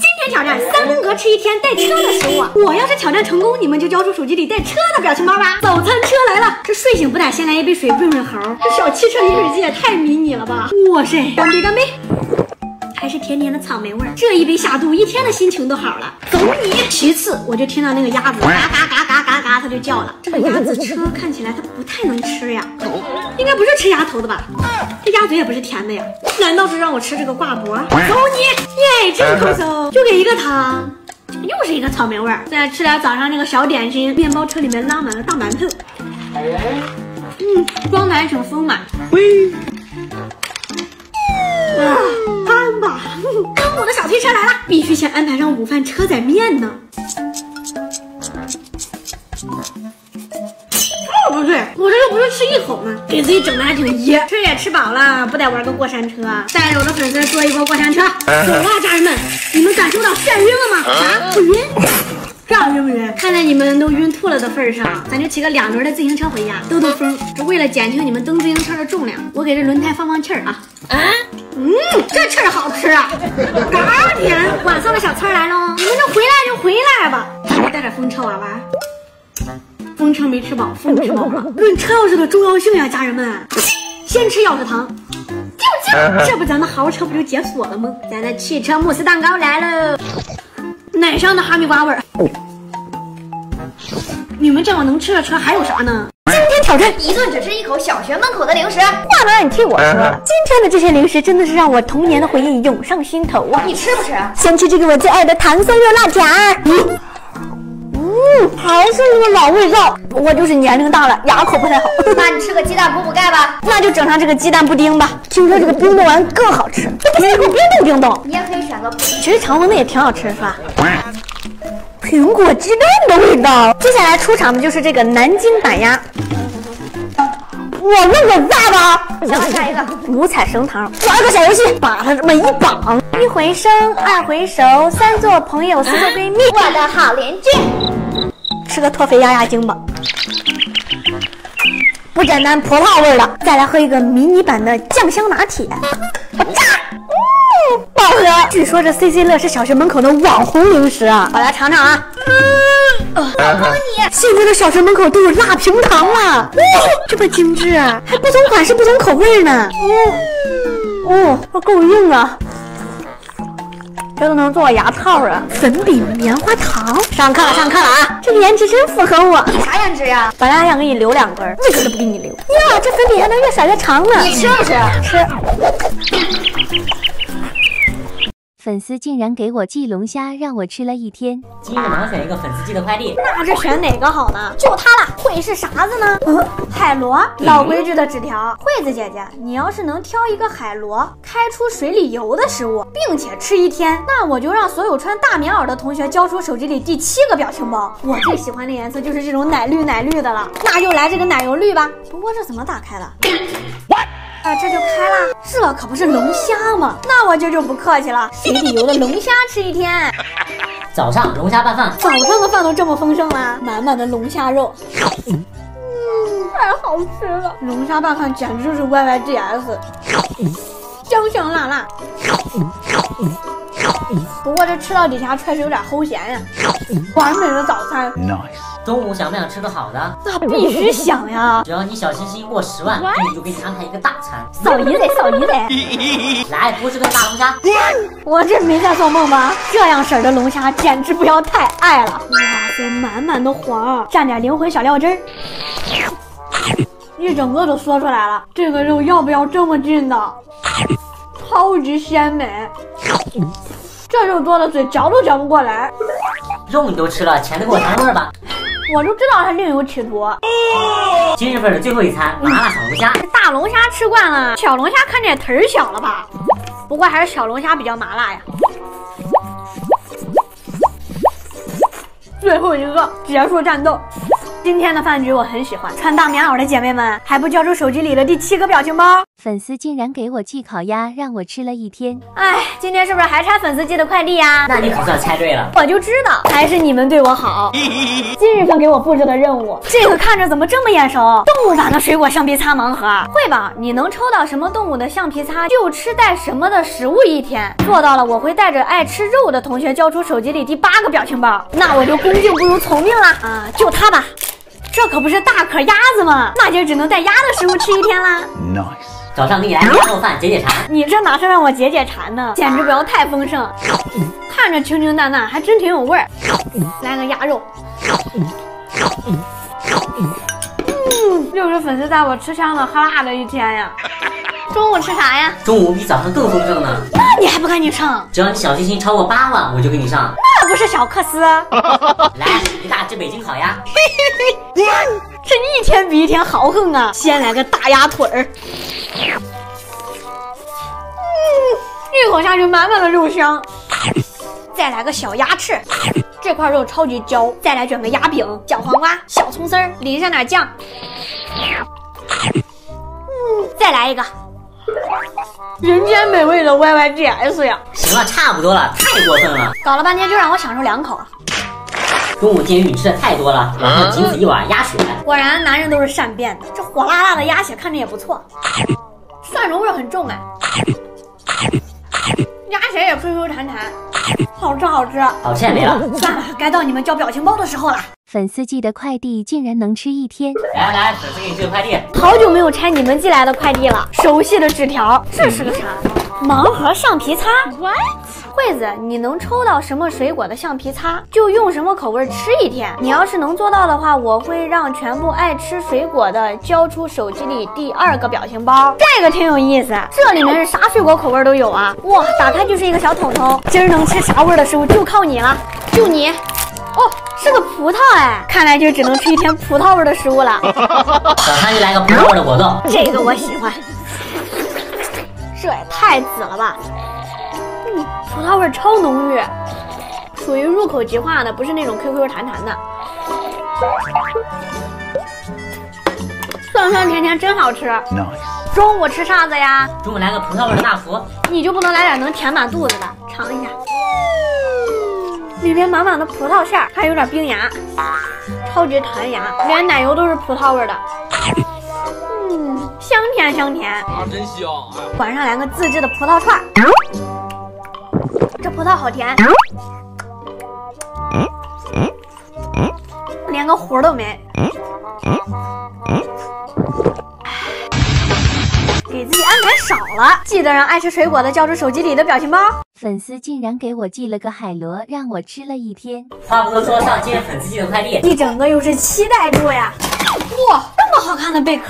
今天挑战三宫格吃一天带车的食物。我要是挑战成功，你们就交出手机里带车的表情包吧。早餐车来了，这睡醒不打先来一杯水润润喉。这小汽车饮水机也太迷你了吧！哇塞，干杯干杯！还是甜甜的草莓味儿，这一杯下肚，一天的心情都好了。走你！其次，我就听到那个鸭子嘎嘎嘎嘎嘎嘎，它就叫了。这个鸭子车看起来它不太能吃呀，应该不是吃鸭头的吧？这鸭嘴也不是甜的呀，难道是让我吃这个挂脖？走你！耶，真抠搜，就给一个糖。又是一个草莓味儿，再吃点早上那个小点心，面包车里面拉满了大馒头。嗯，装的还挺丰满。喂。啊，安吧！我的小推车来了，必须先安排上午饭车载面呢。哦，不对，我这又不是吃一口吗？给自己整的还挺噎。吃也吃饱了，不得玩个过山车，带着我的粉丝坐一波过山车。走吧，家人们，你们感受到眩晕了吗？啥？不晕？这样晕不晕？看在你们都晕吐了的份上，咱就骑个两轮的自行车回家兜兜风。这为了减轻你们蹬自行车的重量，我给这轮胎放放气儿啊。啊？嗯，这气儿好吃啊，嘎甜。晚上的小菜来喽，你们就回来就回来吧。咱们带点风车玩玩。风车没吃饱，风吃饱了。论车钥匙的重要性呀，家人们，先吃钥匙糖。啾啾，这不咱的豪车不就解锁了吗？咱的汽车慕斯蛋糕来了。奶上的哈密瓜味儿。你们这样能吃的车还有啥呢？今天挑战一顿只吃一口小学门口的零食，话都让你替我说了。今天的这些零食真的是让我童年的回忆涌上心头啊！你吃不吃？先吃这个我最爱的糖松肉辣条。嗯，嗯，还是那个老味道。我就是年龄大了，牙口不太好。那你吃个鸡蛋补补钙吧。那就整上这个鸡蛋布丁吧。听说这个冰冻丸更好吃，这不是冰冻冰冻。你也可以选择。其实长虹的也挺好吃，是吧？苹果鸡蛋的味道。接下来出场的就是这个南京板鸭。我问个大吧，行，下一个五彩绳糖，玩个小游戏，把它这么一绑，一回生，二回熟，三做朋友，四做闺蜜。我的好邻居，吃个脱肥压压惊吧。不简单，葡萄味的。再来喝一个迷你版的酱香拿铁。炸，嗯，不好喝。据说这 C C 乐是小学门口的网红零食啊，我来尝尝啊。我帮你。现在的小学门口都有辣平糖了，哇，这么精致啊，还不同款式、不同口味呢。哦，哦，够硬啊。这都能做牙套啊！粉饼棉花糖，上课了，上课了啊！这个颜值真符合我。你啥颜值呀？本来还想给你留两根，为什么不给你留？呀，这粉饼还能越甩越长呢。你吃不吃？吃。粉丝竟然给我寄龙虾，让我吃了一天。今日盲选一个粉丝寄的快递，那这选哪个好呢？就它了，会是啥子呢？嗯，海螺。老规矩的纸条，惠子姐姐，你要是能挑一个海螺开出水里游的食物，并且吃一天，那我就让所有穿大棉袄的同学交出手机里第七个表情包。我最喜欢的颜色就是这种奶绿奶绿的了，那就来这个奶油绿吧。不过这怎么打开的？啊，这就开了，这可不是龙虾吗？那我就就不客气了，水底游的龙虾吃一天。早上龙虾拌饭，早上的饭都这么丰盛啦，满满的龙虾肉，嗯，太好吃了。龙虾拌饭简直就是 Y Y D S，香香辣辣。不过这吃到底下确实有点齁咸呀。完美的早餐，nice。中午想不想吃个好的？那必须想呀！只要你小心心过十万，我就给你安排一个大餐。扫一得扫一得。来，不是个大龙虾。我这没在做梦吧？这样式儿的龙虾简直不要太爱了。哇塞，满满的黄，蘸点灵魂小料汁儿，一整个都嗦出来了。这个肉要不要这么劲的？超级鲜美。这肉多的嘴嚼都嚼不过来。肉你都吃了，钱得给我谈味儿吧。我就知道他另有企图。今日份的最后一餐，麻辣小龙虾。大龙虾吃惯了，小龙虾看着也忒小了吧？不过还是小龙虾比较麻辣呀。最后一个结束战斗。今天的饭局我很喜欢，穿大棉袄的姐妹们还不交出手机里的第七个表情包？粉丝竟然给我寄烤鸭，让我吃了一天。哎，今天是不是还差粉丝寄的快递呀？那你可算猜对了。我就知道，还是你们对我好。今日份给我布置的任务，这个看着怎么这么眼熟？动物版的水果橡皮擦盲盒，会吧？你能抽到什么动物的橡皮擦，就吃带什么的食物一天。做到了，我会带着爱吃肉的同学交出手机里第八个表情包，那我就恭敬不如从命了啊！就它吧，这可不是大壳鸭子吗？那就只能带鸭的食物吃一天啦。Nice. 早上给你来个鸭肉饭解解馋。你这哪是让我解解馋呢？简直不要太丰盛，看着清清淡淡，还真挺有味儿。来个鸭肉。嗯，又是粉丝带我吃香的喝辣的一天呀。中午吃啥呀？中午比早上更丰盛呢。那你还不赶紧上？只要你小心心超过八万，我就给你上。那不是小克斯？来一大只北京烤鸭，这一天比一天豪横啊！先来个大鸭腿儿，嗯，一口下去满满的肉香。再来个小鸭翅，这块肉超级焦。再来卷个鸭饼，小黄瓜、小葱丝儿，淋上点酱。嗯，再来一个，人间美味的 YYDS 呀！行了，差不多了，太过分了。搞了半天就让我享受两口，中午鉴于你吃的太多了，晚上仅此一碗鸭血。果然男人都是善变的。这火辣辣的鸭血看着也不错，蒜蓉味很重哎。鸭血也 Q Q 弹弹，好吃好吃。好吃也没了。算了，该到你们交表情包的时候了。粉丝寄的快递竟然能吃一天，来来，粉丝给你寄个快递。好久没有拆你们寄来的快递了，熟悉的纸条，这是个啥？盲盒橡皮擦？What？惠子，你能抽到什么水果的橡皮擦，就用什么口味吃一天。你要是能做到的话，我会让全部爱吃水果的交出手机里第二个表情包，这个挺有意思。这里面是啥水果口味都有啊！哇，打开就是一个小桶桶，今儿能吃啥味的食物就靠你了，就你。哦，是个葡萄哎，看来就只能吃一天葡萄味的食物了。早上就来个葡萄味的果冻。这个我喜欢，这也太紫了吧！嗯，葡萄味超浓郁，属于入口即化的，不是那种 QQ 弹弹的。酸酸甜甜真好吃。Nice. 中午吃啥子呀？中午来个葡萄味的大福。你就不能来点能填满肚子的？尝一下，里边满满的葡萄馅儿，还有点冰牙，超级弹牙，连奶油都是葡萄味的。嗯，香甜香甜。啊，真香！哎，晚上来个自制的葡萄串儿，这葡萄好甜，连个核都没。给自己安排少了，记得让爱吃水果的交出手机里的表情包。粉丝竟然给我寄了个海螺，让我吃了一天。话不多说，上接粉丝寄的快递。一整个又是期待住呀！哇，这么好看的贝壳，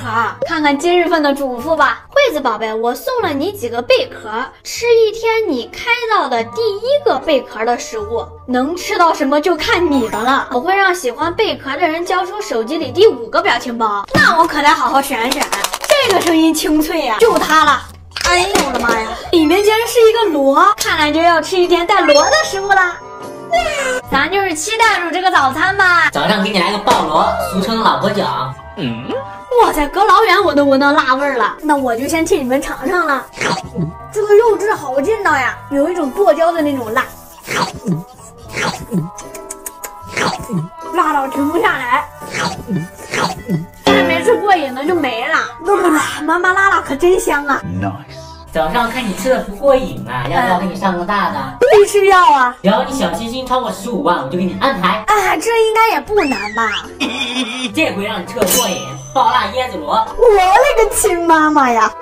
看看今日份的嘱咐吧。惠子宝贝，我送了你几个贝壳，吃一天你开到的第一个贝壳的食物，能吃到什么就看你的了。我会让喜欢贝壳的人交出手机里第五个表情包，那我可得好好选选。这个声音清脆呀、就它了。哎呦我的妈呀，里面竟然是一个螺，看来就要吃一天带螺的食物啦。咱就是期待住这个早餐吧。早上给你来个鲍螺，俗称老婆脚。嗯。哇塞，隔老远我都闻到辣味儿了。那我就先替你们尝尝了。这个肉质好劲道呀，有一种剁椒的那种辣，辣到停不下来。还没吃过瘾的就没了。不不不，麻麻辣辣可真香啊！Nice. 早上看你吃的不过瘾啊，要不要给你上个大的？必须要啊！只要你小心心超过十五万，我就给你安排。啊，这应该也不难吧？这回让你吃个过瘾，爆辣椰子螺。我勒个亲妈妈呀！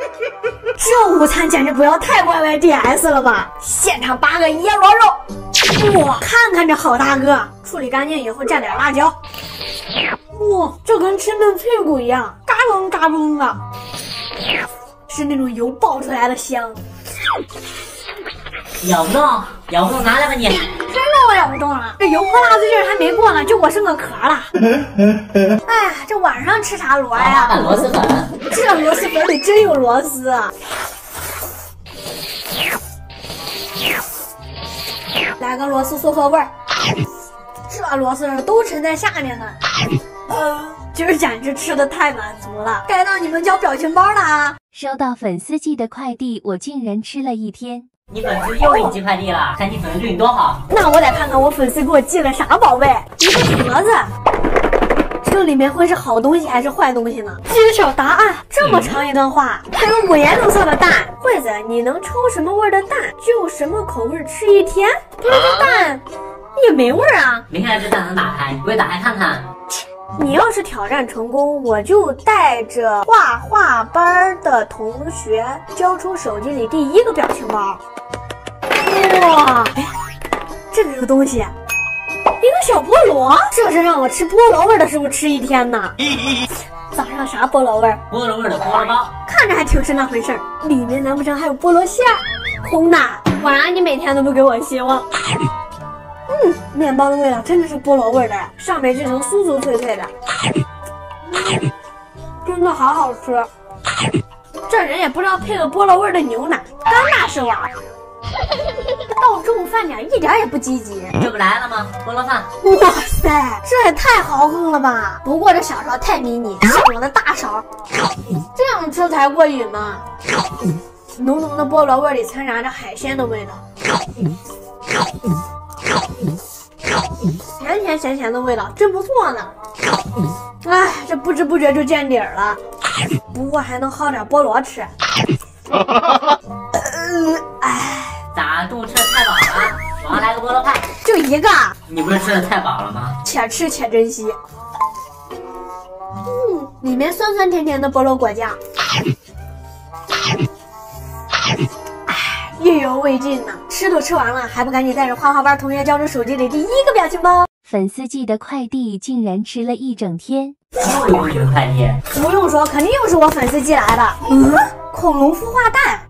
这午餐简直不要太 YYDS 了吧！现场扒个椰螺肉，哇，看看这好大个，处理干净以后蘸点辣椒。哇，这跟吃嫩脆骨一样，嘎嘣嘎嘣的，是那种油爆出来的香。咬不动，咬不动，拿来吧你。真的我咬不动了，这油泼辣子劲儿还没过呢，就我剩个壳了。哎呀，这晚上吃啥螺呀？烦螺蛳粉。这螺蛳粉里真有螺丝啊！来个螺丝嗦嗦味儿，这螺丝儿都沉在下面呢。呃，今儿简直吃的太满足了，该到你们交表情包了啊！收到粉丝寄的快递，我竟然吃了一天。你粉丝又给你寄快递了，看你粉丝对你多好。那我得看看我粉丝给我寄了啥宝贝，一个盒子。这里面会是好东西还是坏东西呢？揭晓答案！这么长一段话，还有五颜六色的蛋。惠子，你能抽什么味的蛋？就什么口味吃一天。不是这蛋也没味儿啊！没看这蛋能打开，你快打开看看。你要是挑战成功，我就带着画画班的同学交出手机里第一个表情包。哇，哎，这个是个东西，一个小菠萝，这是让我吃菠萝味的时候吃一天呢。早上啥菠萝味？菠萝味的菠萝包，看着还挺是那回事儿，里面难不成还有菠萝馅儿？空的，果然你每天都不给我希望。嗯，面包的味道真的是菠萝味的，上面这层酥酥脆脆的，真的好好吃。这人也不知道配个菠萝味的牛奶，干那是我。到中午饭点一点也不积极。这不来了吗？菠萝饭。哇塞，这也太豪横了吧！不过这小勺太迷你，像我的大勺，这样吃才过瘾呢。浓浓的菠萝味里掺杂着海鲜的味道，甜甜咸咸的味道真不错呢。哎，这不知不觉就见底儿了，不过还能薅点菠萝吃。哎，咋中午吃的太饱了？我要来个菠萝派。就一个，你不是吃的太饱了吗？且吃且珍惜。嗯，里面酸酸甜甜的菠萝果酱，意犹未尽呢。吃都吃完了，还不赶紧带着花花班同学交出手机里第一个表情包？粉丝寄的快递竟然吃了一整天。又有一个快递，不用说，肯定又是我粉丝寄来的。嗯，恐龙孵化蛋。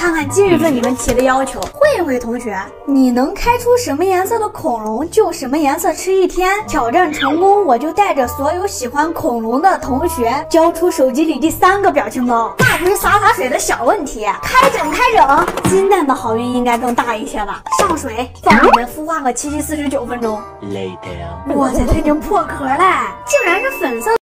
看看今日份你们提的要求，慧慧同学，你能开出什么颜色的恐龙就什么颜色吃一天。挑战成功，我就带着所有喜欢恐龙的同学交出手机里第三个表情包。那不是洒洒水的小问题，开整开整。金蛋的好运应该更大一些吧？上水，放你们孵化个七七四十九分钟。Later。哇塞，它已经破壳了，竟然是粉色。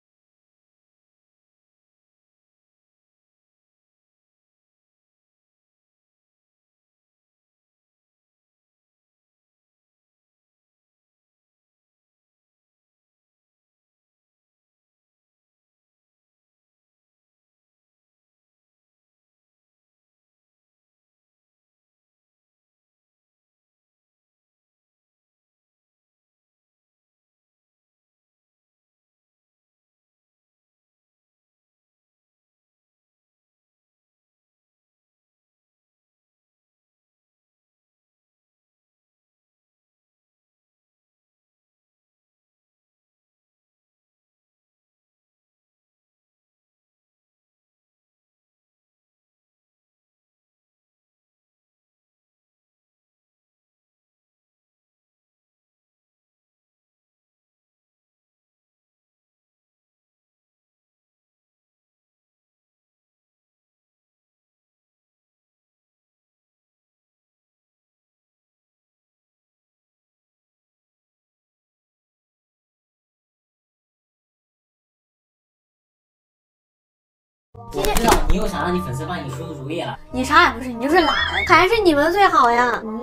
我知道你又想让你粉丝帮你出主意了。你啥也不是，你就是懒，还是你们最好呀。嗯，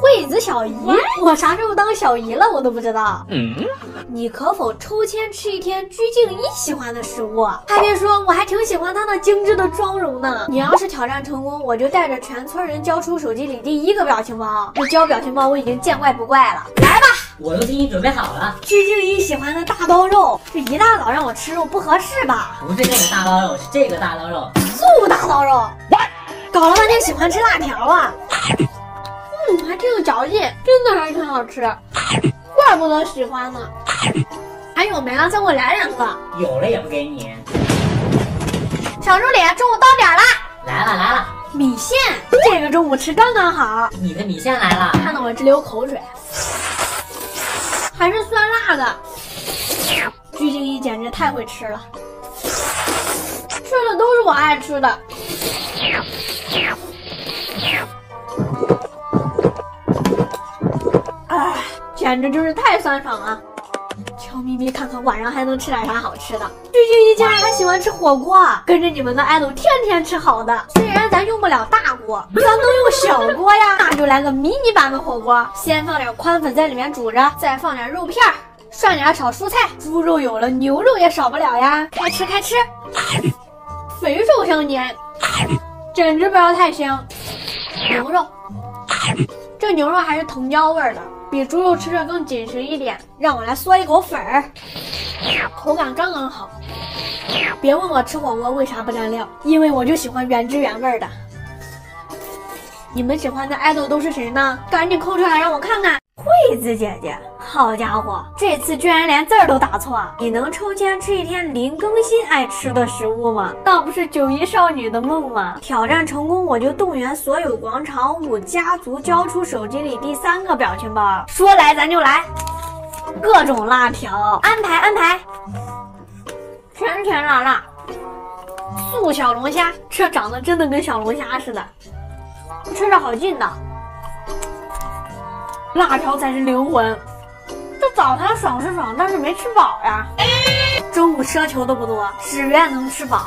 惠子小姨，我啥时候当小姨了，我都不知道。嗯。你可否抽签吃一天鞠婧祎喜欢的食物？还别说，我还挺喜欢她那精致的妆容呢。你要是挑战成功，我就带着全村人交出手机里第一个表情包。这交表情包我已经见怪不怪了。来吧，我都替你准备好了，鞠婧祎喜欢的大刀肉，这一大早让我吃肉不合适吧？不是这个大刀肉，是这个大刀肉。素大刀肉，搞了半天喜欢吃辣条啊！嗯，还挺有嚼劲，真的还挺好吃，怪不得喜欢呢。还有没了？再给我来两个。有了也不给你。小助理，中午到点了！来了来了，米线，这个中午吃刚刚好。你的米线来了。看得我直流口水，还是酸辣的。鞠婧祎简直太会吃了，吃的都是我爱吃的。哎，简直就是太酸爽了！悄咪咪看看晚上还能吃点啥好吃的。鞠婧祎竟然还喜欢吃火锅，跟着你们的爱豆天天吃好的。虽然咱用不了大锅，咱能用小锅呀，那就来个迷你版的火锅。先放点宽粉在里面煮着，再放点肉片，涮点炒蔬菜。猪肉有了，牛肉也少不了呀。开吃开吃，肥瘦相间，简直不要太香。牛肉，这牛肉还是藤椒味儿的，比猪肉吃着更紧实一点。让我来嗦一口粉儿，口感刚刚好。别问我吃火锅为啥不蘸料，因为我就喜欢原汁原味的。你们喜欢的爱豆都是谁呢？赶紧扣出来让我看看。惠子姐姐，好家伙，这次居然连字儿都打错！你能抽签吃一天林更新爱吃的食物吗？那不是九一少女的梦吗？挑战成功，我就动员所有广场舞家族交出手机里第三个表情包。说来咱就来，各种辣条，安排安排，甜甜辣辣，素小龙虾，这长得真的跟小龙虾似的，吃着好劲道。辣条才是灵魂。这早餐爽是爽，但是没吃饱呀。中午奢求的不多，只愿能吃饱。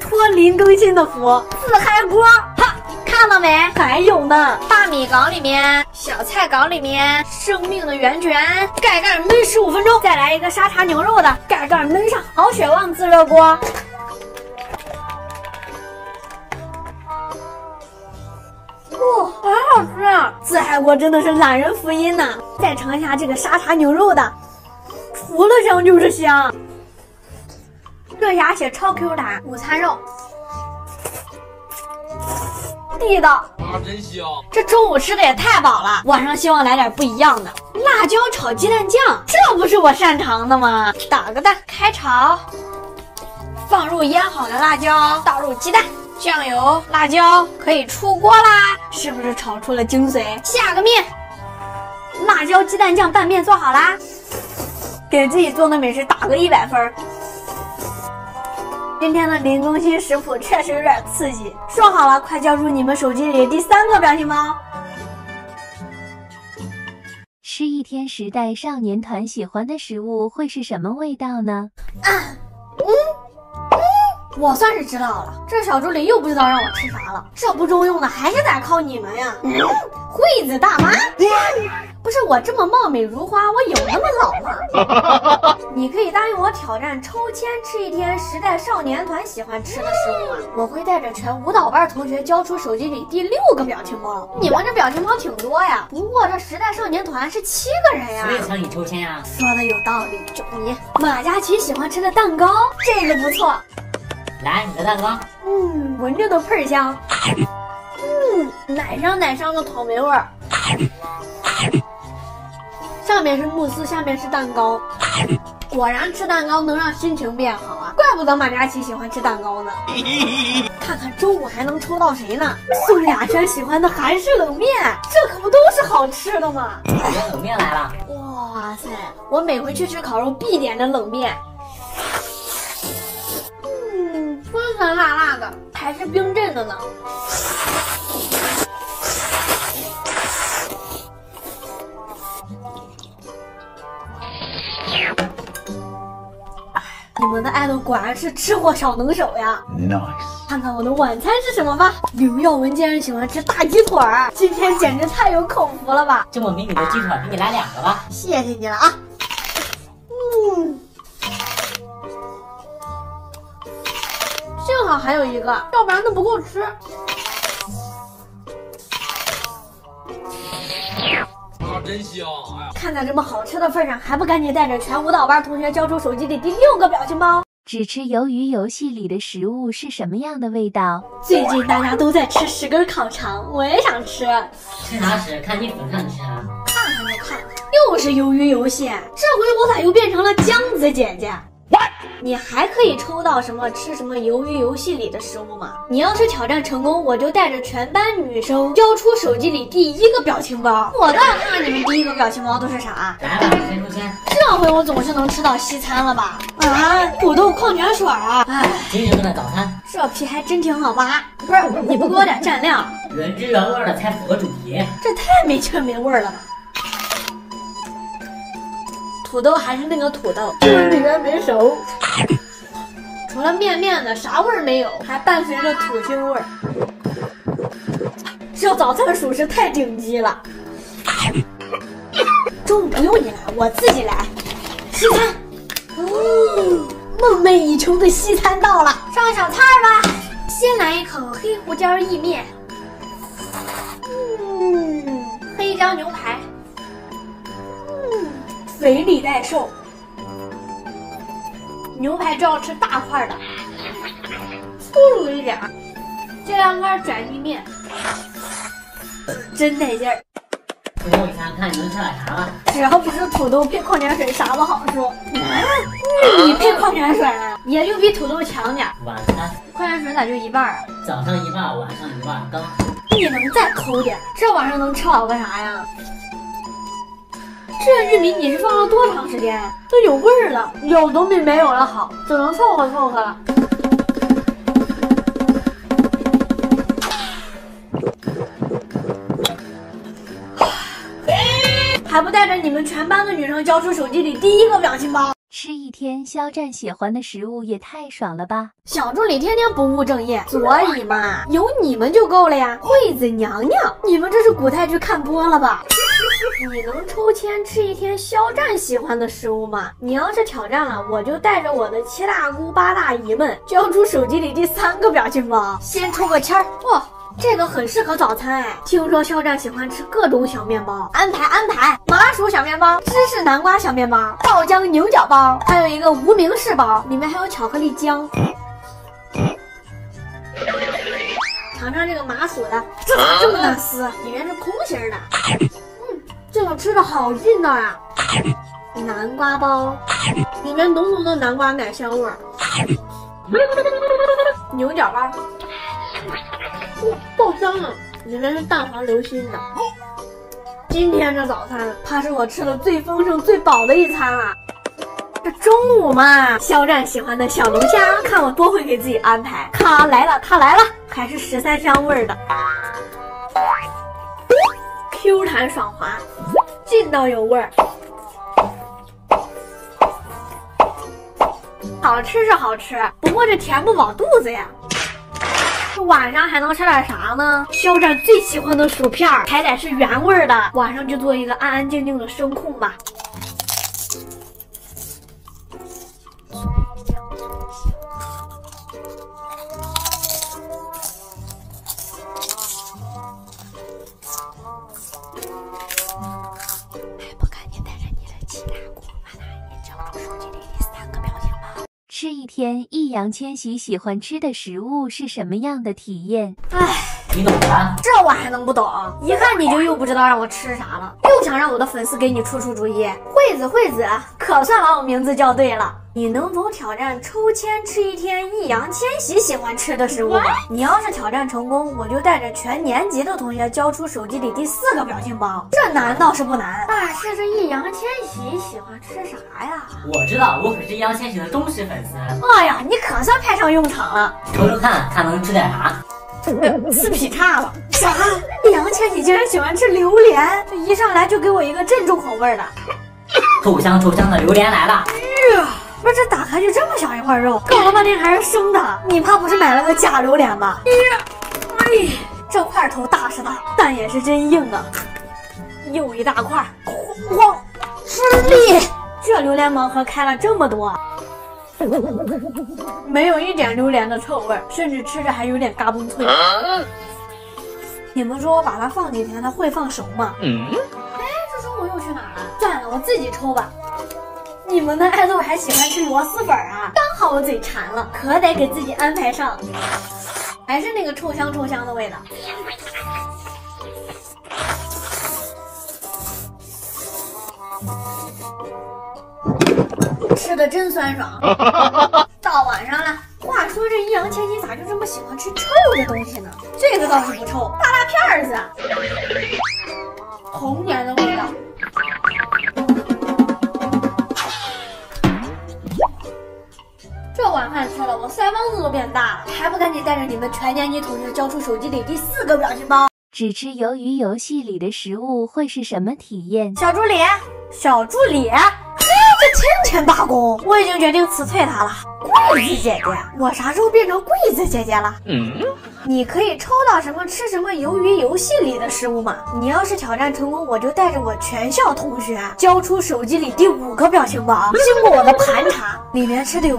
托林更新的福，自嗨锅，哈，看到没？还有呢，大米缸里面，小菜缸里面，生命的源泉，盖盖焖十五分钟，再来一个沙茶牛肉的，盖盖焖上，好血旺自热锅。哇，好好吃啊！自嗨锅真的是懒人福音呐！再尝一下这个沙茶牛肉的，除了香就是香。这鸭血超 Q 弹，午餐肉，地道。啊，真香！这中午吃的也太饱了，晚上希望来点不一样的。辣椒炒鸡蛋酱，这不是我擅长的吗？打个蛋，开炒，放入腌好的辣椒，倒入鸡蛋。酱油、辣椒可以出锅啦，是不是炒出了精髓？下个面，辣椒鸡蛋酱拌面做好啦，给自己做的美食打个一百分。今天的林更新食谱确实有点刺激，说好了，快交出你们手机里第三个表情包。吃一天时代少年团喜欢的食物会是什么味道呢？我算是知道了，这小助理又不知道让我吃啥了，这不中用的还是得靠你们呀。惠子大妈，不是我这么貌美如花，我有那么老吗？你可以答应我挑战抽签吃一天时代少年团喜欢吃的食物吗？我会带着全舞蹈班同学交出手机里第六个表情包。你们这表情包挺多呀，不过这时代少年团是七个人呀所。以才你抽签呀、说的有道理，就你马嘉祺喜欢吃的蛋糕，这个不错。来，你的蛋糕，嗯，闻着都倍儿香。嗯，奶香奶香的草莓味儿。上面是慕斯，下面是蛋糕。果然吃蛋糕能让心情变好啊，怪不得马嘉祺喜欢吃蛋糕呢。看看中午还能抽到谁呢？宋亚轩喜欢的韩式冷面，这可不都是好吃的吗？原冷面来了，哇塞！我每回去吃烤肉必点的冷面，酸酸辣辣的，还是冰镇的呢。哎你们的爱豆果然是吃货小能手呀！Nice. 看看我的晚餐是什么吧。刘耀文竟然喜欢吃大鸡腿儿，今天简直太有口福了吧！这么美女的鸡腿，给你来两个吧。谢谢你了啊。嗯，好还有一个，要不然都不够吃。啊，真香！哎呀，看在这么好吃的份上，还不赶紧带着全舞蹈班同学交出手机里第六个表情包？只吃鱿鱼游戏里的食物是什么样的味道？最近大家都在吃十根烤肠，我也想吃。吃啥吃？看你怎么吃啊。看看就看，又是鱿鱼游戏，这回我咋又变成了姜子姐姐？你还可以抽到什么吃什么鱿鱼游戏里的食物吗？你要是挑战成功，我就带着全班女生交出手机里第一个表情包。我倒要看看你们第一个表情包都是啥。来吧，谁抽签？这回我总是能吃到西餐了吧？啊，土豆矿泉水啊！哎，今日份的早餐，这皮还真挺好扒。不是，你不给我点蘸料，原汁原味的才符合主题。这太没趣没味儿了吧？土豆还是那个土豆，就是里面没熟。除了面面的，啥味儿没有，还伴随着土腥味儿。这早餐属实太顶级了。中午不用你来，我自己来。西餐，哦，梦寐以求的西餐到了，上小菜吧。先来一口黑胡椒意面，嗯，黑椒牛排，嗯，肥里带瘦。牛排就要吃大块的，粗鲁一点。这两块转意面，真得劲儿。最后一餐看你能吃点啥了。只要不是土豆配矿泉水，啥都好说。玉米配矿泉水，也就比土豆强点。晚餐矿泉水咋就一半啊？早上一半，晚上一半，刚好。你能再抠点？这玩意儿能吃好个啥呀？这玉米你是放了多长时间？都有味儿了，有总比没有了好，只能凑合凑合了。还不带着你们全班的女生交出手机里第一个表情包？吃一天肖战喜欢的食物也太爽了吧！小助理天天不务正业，所以嘛，有你们就够了呀。惠子娘娘，你们这是古代剧看多了吧？你能抽签吃一天肖战喜欢的食物吗？你要是挑战了，我就带着我的七大姑八大姨们交出手机里第三个表情包。先抽个签儿，哇！这个很适合早餐哎！听说肖战喜欢吃各种小面包，安排安排，麻薯小面包、芝士南瓜小面包、爆浆牛角包，还有一个无名氏包，里面还有巧克力浆。尝尝这个麻薯的，这咋这么难撕？里面是空心的。这个吃的好劲道呀！南瓜包，里面浓浓的南瓜奶香味儿。牛角包。哇，爆香了！里面是蛋黄流心的。今天这早餐，怕是我吃的最丰盛、最饱的一餐了。这中午嘛，肖战喜欢的小龙虾，看我多会给自己安排。咔来了，它来了，还是十三香味儿的，Q 弹爽滑，劲道有味儿，好吃是好吃，不过这填不饱肚子呀。这晚上还能吃点啥呢？肖战最喜欢的薯片还得是原味的。晚上就做一个安安静静的声控吧。天易烊千玺喜欢吃的食物是什么样的体验？唉，你懂啥？这我还能不懂？一看你就又不知道让我吃啥了，又想让我的粉丝给你出出主意。惠子，惠子，可算把我名字叫对了。你能否挑战抽签吃一天易烊千玺喜欢吃的食物吗？你要是挑战成功，我就带着全年级的同学交出手机里第四个表情包。这难倒是不难，但是这易烊千玺喜欢吃啥呀？我知道，我可是易烊千玺的忠实粉丝。哎呀，你可算派上用场了。瞅瞅看看能吃点啥？四劈叉了！啥？易烊千玺竟然喜欢吃榴莲？这一上来就给我一个正宗口味的。臭香臭香的榴莲来了！呀，不是这打开就这么小一块肉，搞了半天还是生的。你怕不是买了个假榴莲吧？呀，哎，这块头大是大，但也是真硬啊！又一大块，哐，吃力。这榴莲盲盒开了这么多，没有一点榴莲的臭味，甚至吃着还有点嘎嘣脆。你们说我把它放几天，它会放熟吗？哎，这中午又去哪儿了？算了，我自己抽吧。你们的爱豆还喜欢吃螺蛳粉啊？刚好我嘴馋了，可得给自己安排上。还是那个臭香臭香的味道。吃的真酸爽。到晚上了，话说这易烊千玺咋就这么喜欢吃臭的东西呢？这个倒是不臭，大辣片儿子，童年的味腮帮子都变大了，还不赶紧带着你们全年级同学交出手机里第四个表情包？只吃鱿鱼游戏里的食物会是什么体验？小助理，小助理，嘿，这天天罢工，我已经决定辞退他了。柜子姐姐，我啥时候变成柜子姐姐了？嗯，你可以抽到什么吃什么鱿鱼游戏里的食物吗？你要是挑战成功，我就带着我全校同学交出手机里第五个表情包。经过我的盘查，里面吃的有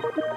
活鲨。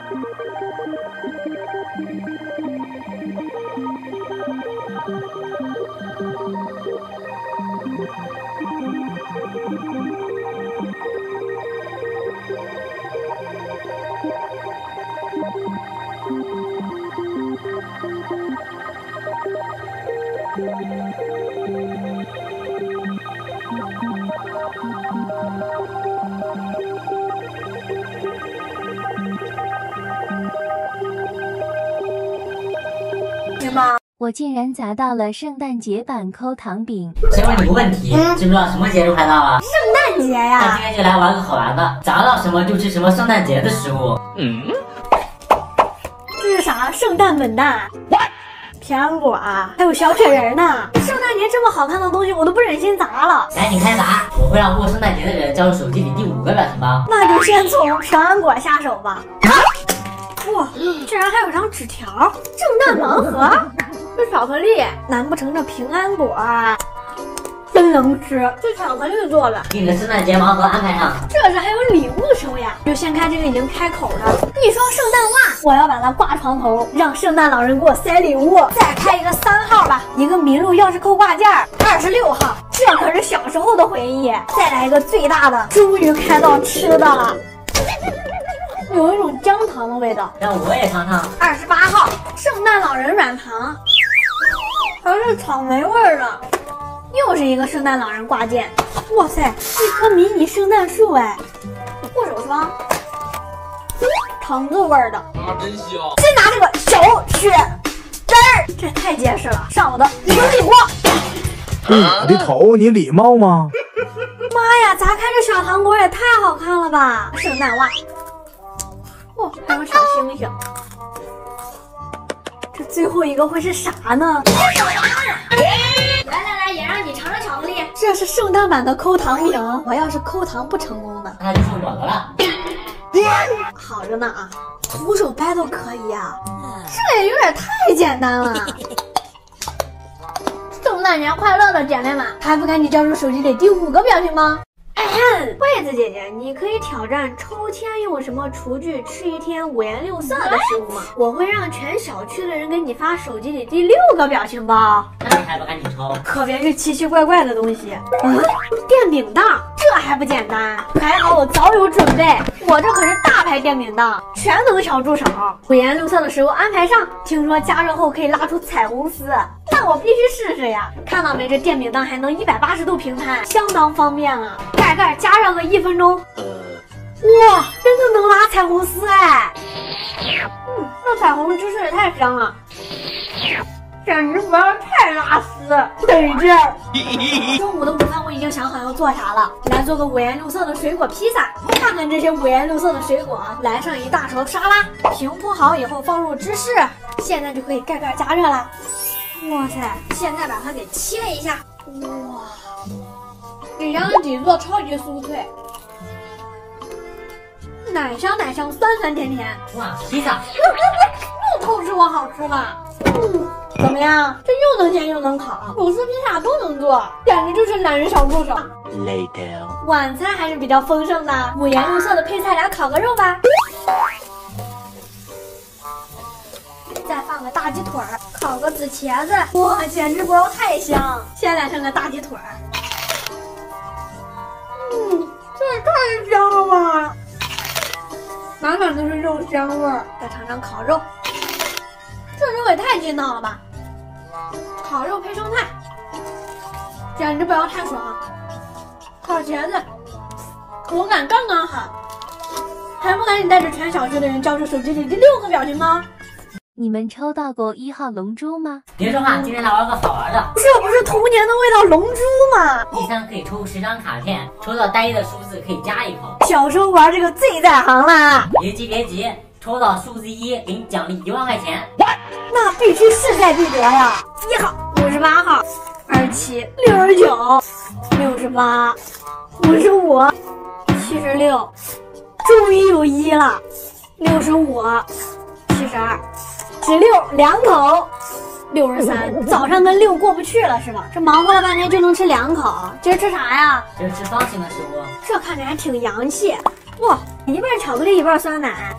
我竟然砸到了圣诞节版抠糖饼。先问你个问题，知不知道什么节日快到了？圣诞节呀那呀今！天就来玩个好玩的，砸到什么就吃什么圣诞节的食物。嗯这是啥？圣诞笨蛋？平安果啊，还有小雪人呢！圣诞节这么好看的东西，我都不忍心砸了。赶紧开砸！我会让过圣诞节的人交出手机里第五个表情包。那就先从平安果下手吧。哇，居然还有张纸条，圣诞盲盒，这巧克力，难不成这平安果啊真能吃？这巧克力做的，给你的圣诞节盲盒安排上。这是还有礼物收呀！就先看这个已经开口的，一双圣诞袜，我要把它挂床头，让圣诞老人给我塞礼物。再开一个三号吧，一个麋鹿钥匙扣挂件，二十六号，这可是小时候的回忆。再来一个最大的，终于开到吃的了，有一种姜糖的味道。让我也尝尝。二十八号，圣诞老人软糖，还是草莓味儿的。又是一个圣诞老人挂件，哇塞，一棵迷你圣诞树哎，护手霜，橙子味儿的。啊，真香！先拿这个小雪汁儿，这太结实了，上我的礼物。我的头，你礼貌吗？妈呀，砸开这小糖果也太好看了吧！圣诞袜，哇，还有小星星。这最后一个会是啥呢？来来来，也让你尝尝巧克力。这是圣诞版的抠糖饼，我要是抠糖不成功呢？那就是我的了。好着呢啊，徒手掰都可以啊，这也有点太简单了。圣诞节快乐的姐妹们，还不赶紧交出手机里第五个表情包？惠子姐姐，你可以挑战抽签用什么厨具吃一天五颜六色的食物吗？我会让全小区的人给你发手机里第六个表情包，那你还不赶紧抽？可别是奇奇怪怪的东西。嗯，电饼铛，这还不简单？还好我早有准备，我这可是大牌电饼铛，全能小助手。五颜六色的食物安排上，听说加热后可以拉出彩虹丝，那我必须试试呀！看到没，这电饼铛还能一百八十度平摊，相当方便啊！盖盖加热个一分钟。哇，真的能拉彩虹丝哎！嗯，这彩虹芝士也太香了，简直不要太拉丝，得劲儿。中午的午饭我已经想好要做啥了，来做个五颜六色的水果披萨。看看这些五颜六色的水果，来上一大勺沙拉，平铺好以后放入芝士，现在就可以盖盖加热了。哇塞，现在把它给切一下，哇，里面的底座超级酥脆，奶香奶香，酸酸甜甜，哇，披萨！又透支我好吃了。嗯，怎么样？这又能煎又能烤，吐司披萨都能做，简直就是懒人小助手。Later，晚餐还是比较丰盛的，五颜六色的配菜俩，烤个肉吧。再放个大鸡腿儿，烤个紫茄子，哇，简直不要太香！先来上个大鸡腿儿，嗯，这也太香了吧！满满都是肉香味儿。再尝尝烤肉，这肉也太劲道了吧！烤肉配生菜，简直不要太爽。烤茄子，口感刚刚好。还不赶紧带着全小区的人交出手机里第六个表情包！你们抽到过一号龙珠吗？别说话，今天来玩个好玩的。这不是童年的味道龙珠吗？一三可以抽十张卡片，抽到单一的数字可以加一口。小时候玩这个最在行啦！别急别急，抽到数字一给你奖励一万块钱。那必须势在必得呀！一号、五十八号、二七、六十九、六十八、五十五、七十六。终于有一了，六十五，七十二，十六两口，六十三。早上跟六过不去了是吧？这忙活了半天就能吃两口，今儿吃啥呀？这是吃方形的食物，这看着还挺洋气。哇，一半巧克力一半酸奶，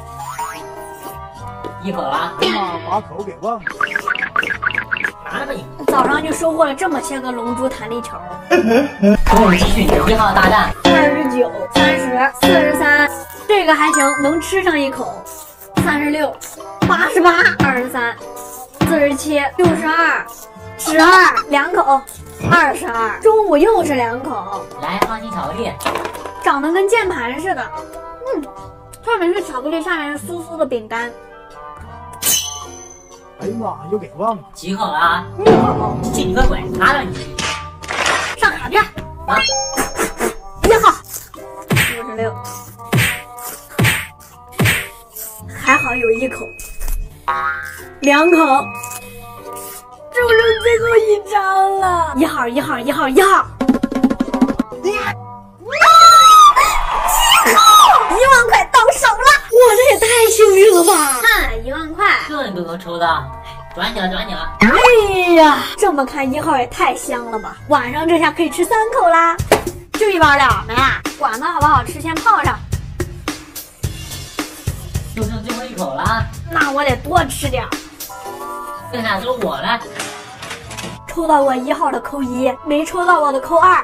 一口了，妈把口给忘了。拿着吧你。早上就收获了这么些个龙珠弹力球。跟我们继续一号大战，二十九、三十、四十三，这个还行，能吃上一口。三十六、八十八、二十三、四十七、六十二、十二，两口，二十二。中午又是两口，来方形巧克力，长得跟键盘似的。嗯，上面是巧克力，下面是酥酥的饼干。哎呀妈，又给忘了。几口了啊？一口，信你个鬼，拿着你。上卡片。啊，一号，六十六，还好有一口，两口，就剩最后一张了。一号，一号，一号，一号，一万块到手了！哇，这也太幸运了吧！看，一万块。这你都能抽到，转你了，转你了。哎呀，这么看一号也太香了吧！晚上这下可以吃三口啦，就一包了没啦？管它好不好吃，先泡上。就剩最后一口了，那我得多吃点儿。剩下都是我了。抽到过一号的扣一，没抽到过的扣二。